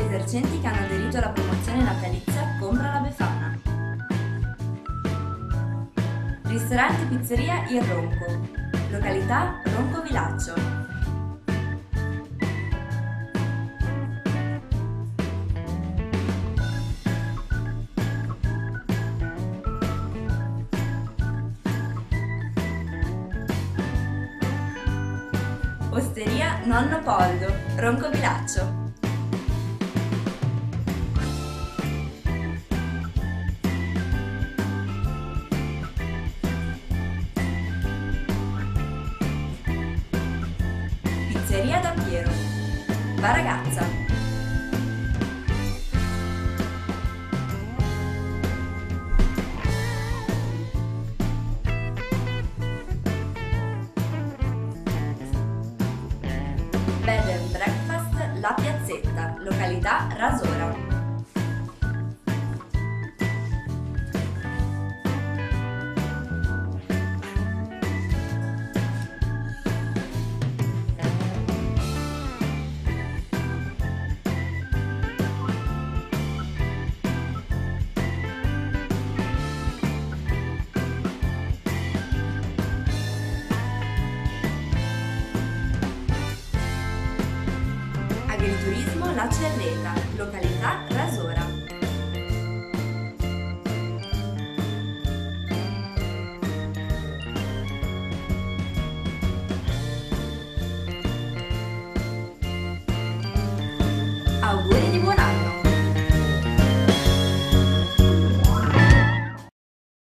esercenti che hanno aderito alla promozione natalizia Compra la Befana. Ristorante Pizzeria Il Ronco. Località Ronco Vilaccio. Osteria Nonno Poldo, Ronco Vilaccio. Da Piero. Va ragazza. Bed and Breakfast La Piazzetta, località Rasora. Turismo La Cerreta, località Rasora. Auguri!